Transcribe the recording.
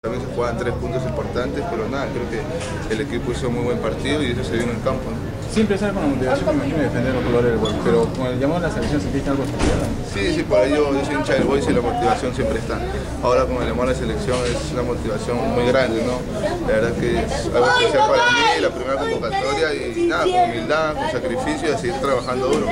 También se juegan tres puntos importantes, pero nada, creo que el equipo hizo muy buen partido y eso se vio en el campo. ¿no? Siempre sale con la motivación, me imagino, defender los colores del Boys, pero con el llamado a la selección sentiste algo especial. Sí, sí, para ello yo soy hincha del Boys y la motivación siempre está. Ahora con el llamado a la selección es una motivación muy grande, ¿no? La verdad que es algo especial para mí, la primera convocatoria y nada, con humildad, con sacrificio y seguir trabajando duro.